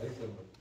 Aí, seu.